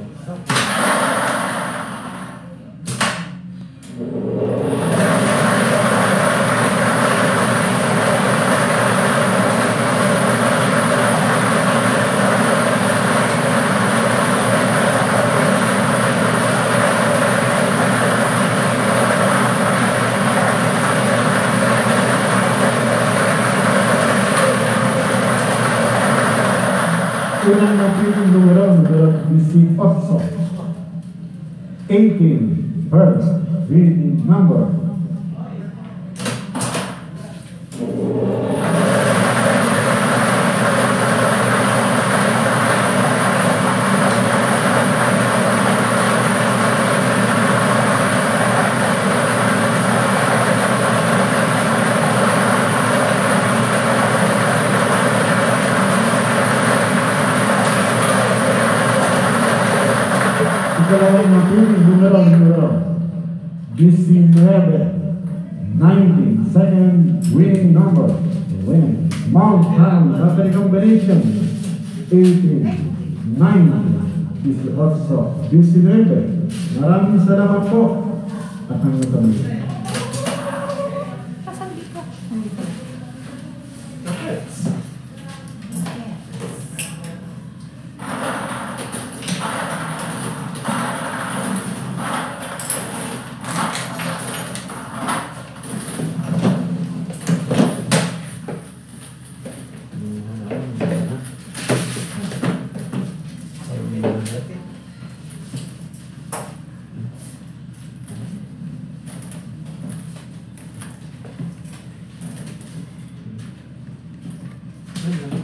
Não. Numero numero 18. 18. First reading number. Ikalawang napiling numero numero 19. 19. Winning number. Winning. Mount Ham. Lottery combination. 18. 9. 18. 19. Maraming salamat po. At Yeah.